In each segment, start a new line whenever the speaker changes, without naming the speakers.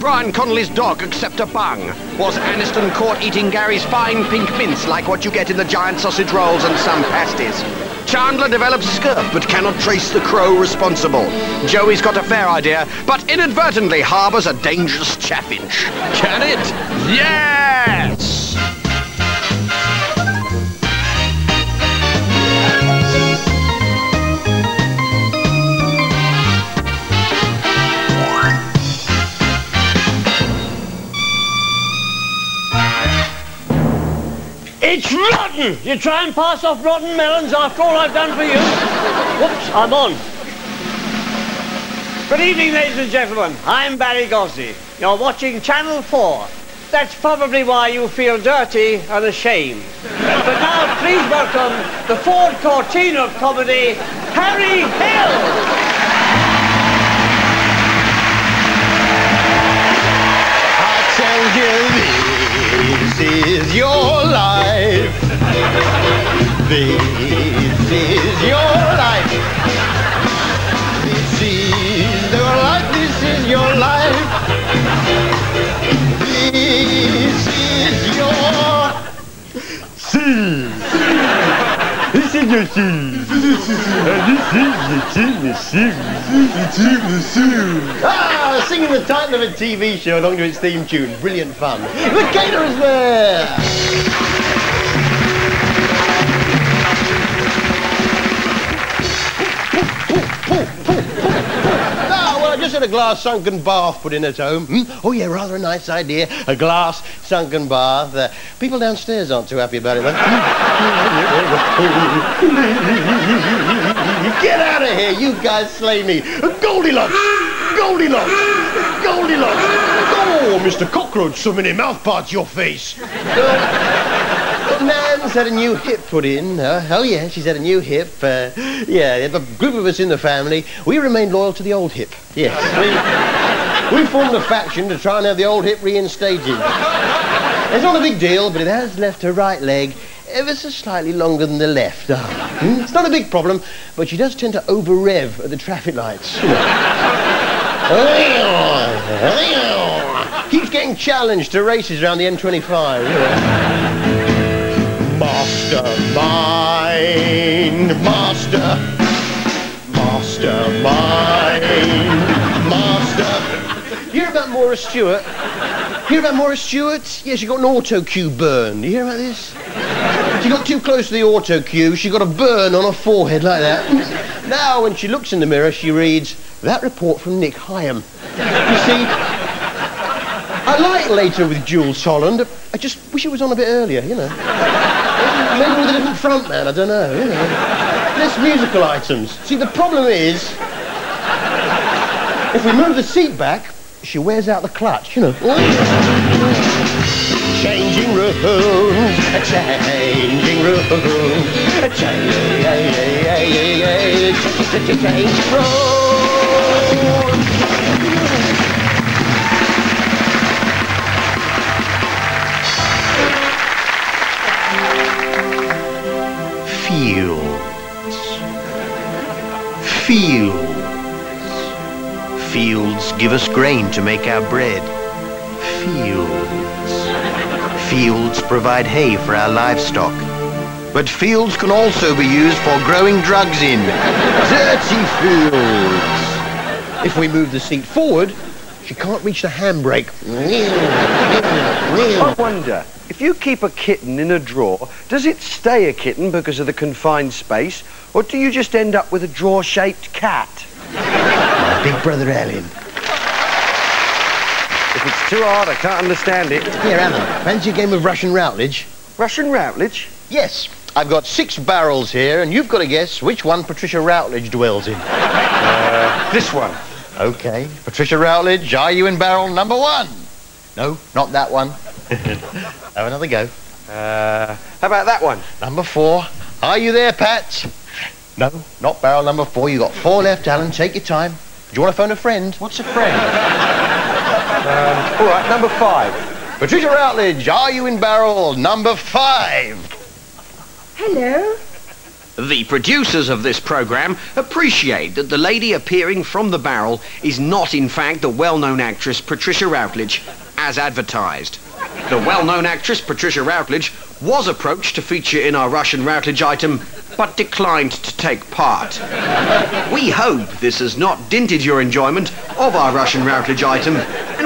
Brian Connolly's dog accept a bung? Was Aniston caught eating Gary's fine pink mince like what you get in the giant sausage rolls and some pasties? Chandler develops scurf but cannot trace the crow responsible. Joey's got a fair idea, but inadvertently harbours a dangerous chaffinch. Can it? Yes!
It's rotten! You try and pass off rotten melons after all I've done for you? Whoops, I'm on. Good evening, ladies and gentlemen. I'm Barrie Gosney. You're watching Channel 4. That's probably why you feel dirty and ashamed. but now, please welcome the Ford Cortina of comedy, Harry Hill!
tell you this is your life. This is your life. This is your life. This is your life. This is your sea. This is your sea. And this is the sea. Ah, singing the title of a TV show along to its theme tune. Brilliant fun. The caterer is there. Ah, just had a glass sunken bath put in at home. Hmm? Oh, yeah, rather a nice idea. A glass sunken bath. Uh, people downstairs aren't too happy about it, though. Get out of here, you guys slay me. Goldilocks! Goldilocks! Goldilocks! Oh, Mr. Cockroach, so many mouth parts your face. But Nan's had a new hip put in. Uh, oh, yeah, she's had a new hip. Uh, yeah, the group of us in the family, we remain loyal to the old hip. Yes. We, we formed a faction to try and have the old hip reinstated. It's not a big deal, but it has left her right leg ever so slightly longer than the left. Hmm, It's not a big problem, but she does tend to over-rev at the traffic lights. Keeps getting challenged to races around the M25. you know. Mastermind, master, mastermind, master. You hear about Moira Stuart? Hear about Moira Stuart? Yeah, she got an auto cue burn. You hear about this? She got too close to the auto cue. She got a burn on her forehead like that. Now, when she looks in the mirror, she reads that report from Nick Hyam. You see, I like later with Jools Holland. I just wish it was on a bit earlier, you know. Maybe with a different front man, I don't know, you know. Less musical items. See, the problem is, if we move the seat back, she wears out the clutch, you know. Changing rooms, changing rooms, changing rooms. Fields. Fields. Fields give us grain to make our bread. Fields. Fields provide hay for our livestock. But fields can also be used for growing drugs in. Dirty fields. If we move the seat forward, she can't reach the handbrake.
I wonder, if you keep a kitten in a drawer, does it stay a kitten because of the confined space, or do you just end up with a drawer-shaped cat?
Big brother Alan.
If it's too hard, I can't understand it.
Here, Alan, fancy a game of Russian Routledge?
Russian Routledge?
Yes. I've got six barrels here, and you've got to guess which one Patricia Routledge dwells in.
Uh, this one.
Okay. Patricia Routledge, are you in barrel number one? No, not that one. Have another go.
Uh, how about that one?
Number four. Are you there, Pat? No, not barrel number four. You've got four left, Alan. Take your time. Do you want to phone a friend?
What's a friend? um, all right, number five.
Patricia Routledge, are you in barrel number five?
Hello.
The producers of this program appreciate that the lady appearing from the barrel is not in fact the well-known actress Patricia Routledge, as advertised. The well-known actress Patricia Routledge was approached to feature in our Russian Routledge item, but declined to take part. We hope this has not dinted your enjoyment of our Russian Routledge item,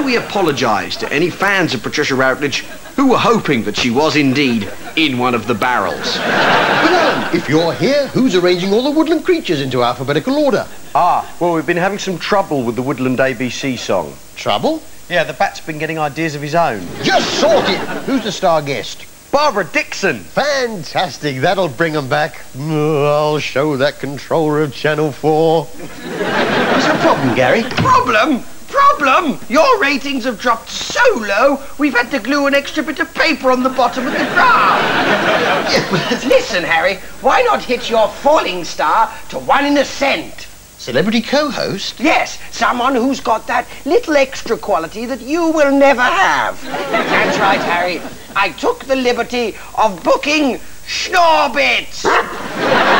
and we apologise to any fans of Patricia Routledge who were hoping that she was indeed in one of the barrels.
But Alan, if you're here, who's arranging all the woodland creatures into alphabetical order?
Ah, well, we've been having some trouble with the Woodland ABC song.
Trouble?
Yeah, the bat's been getting ideas of his own.
Just sort it. Who's the star guest?
Barbara Dickson!
Fantastic. That'll bring 'em back. I'll show that controller of Channel 4. Is there a problem, Gary?
Problem? Problem? Your ratings have dropped so low, we've had to glue an extra bit of paper on the bottom of the graph.
Listen, Harry, why not hit your falling star to one in a cent?
Celebrity co-host?
Yes, someone who's got that little extra quality that you will never have. That's right, Harry. I took the liberty of booking Schnorbitz.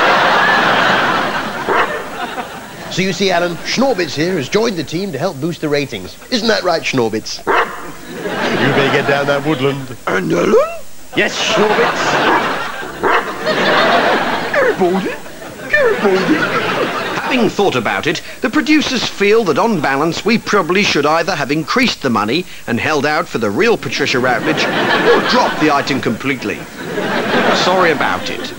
So you see, Alan, Schnorbitz here has joined the team to help boost the ratings. Isn't that right, Schnorbitz? you better get down that woodland.
And Ellen?
Yes, Schnorbitz.
Garibaldi? Garibaldi? Having thought about it, the producers feel that on balance we probably should either have increased the money and held out for the real Patricia Routledge or dropped the item completely. Sorry about it.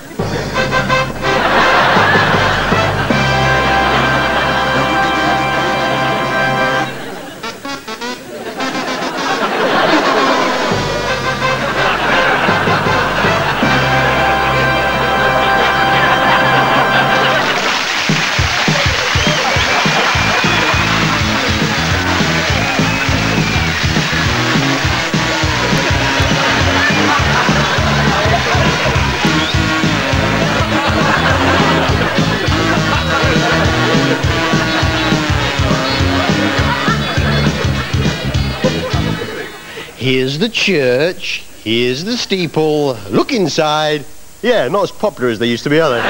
Here's the church. Here's the steeple. Look inside. Yeah, not as popular as they used to be, are they?
Who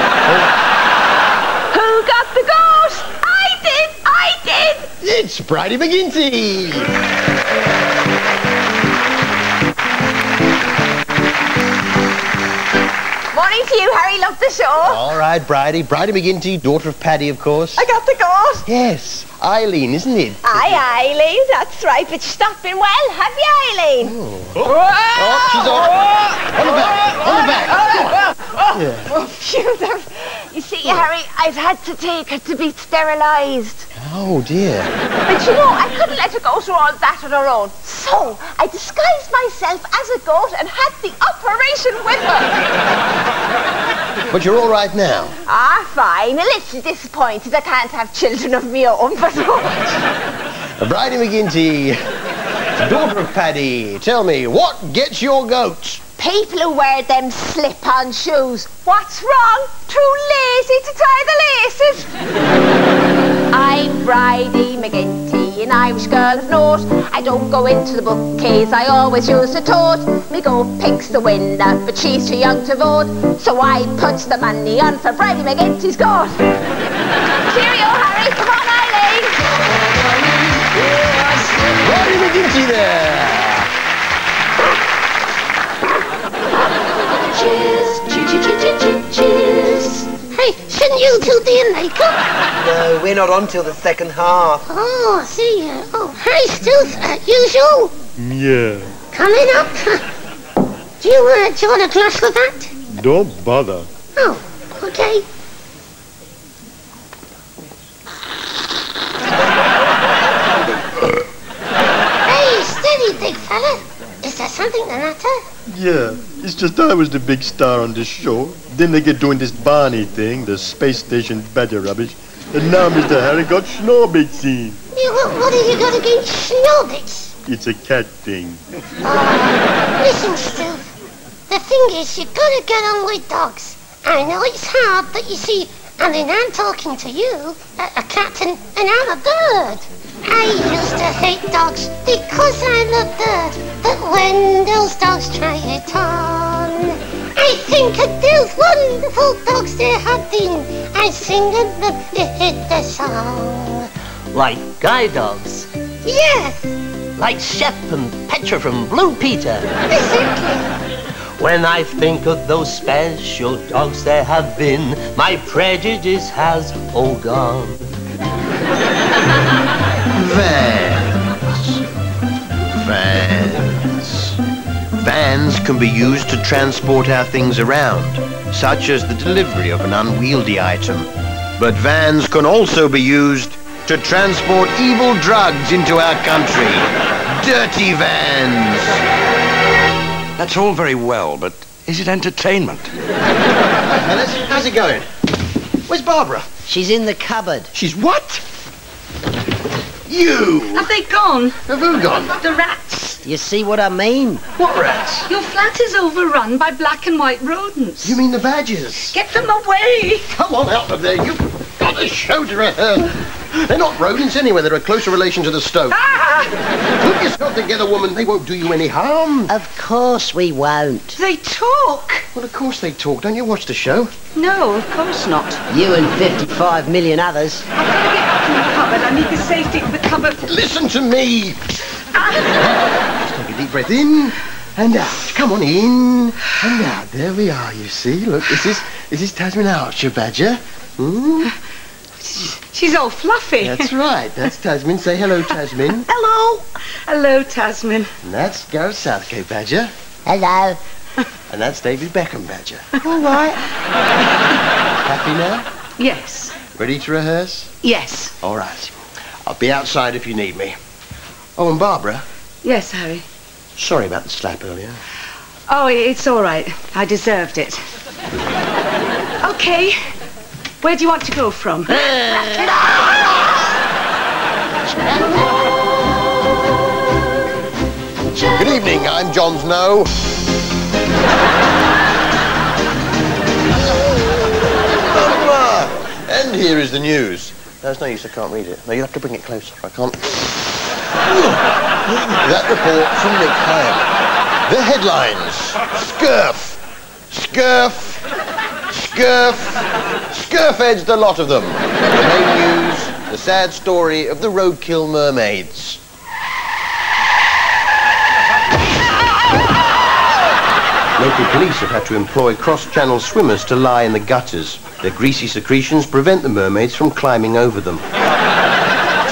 got the ghost? I did! I did!
it's Bridie McGinty.
Morning to you, Harry. Love the show.
All right, Bridie. Bridie McGinty, daughter of Paddy, of course.
I got the ghost.
Yes, Eileen, isn't it?
Aye, Eileen. That's right. But she's not been well, have you, Eileen?
Oh, oh she's on. Oh. On the back. On the back. Oh. Yeah.
Phew, You see, Harry, I've had to take her to be sterilised.
Oh, dear.
But you know, I couldn't let her go through all that on her own. So I disguised myself as a goat and had the operation with her.
But you're all right now.
Ah, fine. A little disappointed I can't have children of my own, but
Bridie McGinty, daughter of Paddy, tell me, what gets your goat?
People who wear them slip-on shoes. What's wrong? Too lazy to tie the laces. I'm Bridie McGinty, an Irish girl of note. I don't go into the bookcase, I always use a tote. Me go picks the winner, but she's too young to vote. So I put the money on for Bridie McGinty's goat. Cheerio, Harry. Come on,
Hey, shouldn't you two be in makeup?
No, we're not on till the second half.
Oh, I see. Uh, oh, hi, Stuth. Uh, usual.
Yeah.
Coming up. Do you, uh, do you want a glass of that?
Don't bother.
Oh, okay. hey, steady, big fella. Is there something the matter?
Yeah, it's just I was the big star on this show. Then they get doing this Barney thing, the space station badger rubbish. And now Mr. Harry got Schnorbitz in.
You, what, what have you got against Schnorbitz?
It's a cat thing.
Ah, listen, Stu. The thing is, you've gotta get on with dogs. I know it's hard, but you see, I mean, I'm talking to you, a, a captain, and I'm a bird. I used to hate dogs because I'm a bird, but when those dogs try to on, I think think of those wonderful dogs there have been and sing them the, the, the song.
Like guide dogs.
Yes,
Like Shep and Petra from Blue Peter.
exactly.
When I think of those special dogs there have been, my prejudice has all gone.
Vans. Vans can be used to transport our things around, such as the delivery of an unwieldy item. But vans can also be used to transport evil drugs into our country. Dirty vans.
That's all very well, but is it entertainment?
Alice, how's it going? Where's Barbara?
She's in the cupboard.
She's what? You!
Have they gone?
Have who gone?
The rats.
You see what I mean?
What rats?
Your flat is overrun by black and white rodents.
You mean the badgers?
Get them away.
Come on out of there. You've got a show to rehearse. They're not rodents anyway. They're a closer relation to the stoat. Ah! Put yourself together, woman. They won't do you any harm.
Of course we won't.
They talk.
Well, of course they talk. Don't you watch the show?
No, of course not.
You and 55 million others.
I've got to get back in the cupboard. I need the safety of the cupboard.
Listen to me. Just take a deep breath in and out. Come on in and out. There we are. You see? Look, this is this is Tasmin Archer Badger. Hmm?
She's all fluffy.
That's right. That's Tasmin. Say hello, Tasmin.
Hello. Hello, Tasmin.
And that's Gareth Southgate Badger.
Hello.
And that's David Beckham Badger. All right. Happy now?
Yes.
Ready to rehearse?
Yes.
All right. I'll be outside if you need me. Oh, and Barbara,
Yes, Harry.
sorry about the slap earlier.
Oh, it's all right. I deserved it. Okay. Where do you want to go from?
Good evening, I'm Jon Snow. And here is the news. There's no use, I can't read it. No, you'll have to bring it closer. I can't. That report from Nick Hyam. The headlines. Scurf. Scurf. Scurf. Scurfheads, the lot of them. The main news, the sad story of the roadkill mermaids. Local police have had to employ cross-channel swimmers to lie in the gutters. Their greasy secretions prevent the mermaids from climbing over them.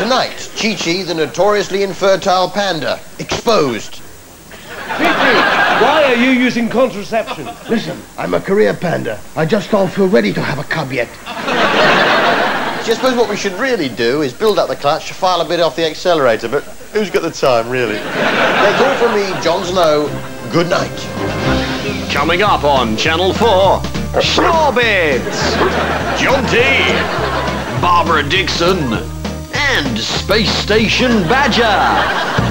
Tonight, Chi-Chi, the notoriously infertile panda, exposed.
Why are you using contraception?
Listen, I'm a career panda. I just don't feel ready to have a cub yet. See, I suppose what we should really do is build up the clutch, file a bit off the accelerator, but who's got the time, really? That's all from me, Jon Snow. Good night.
Coming up on Channel 4, Schnorbitz, John T, Barbara Dickson, and Space Station Badger.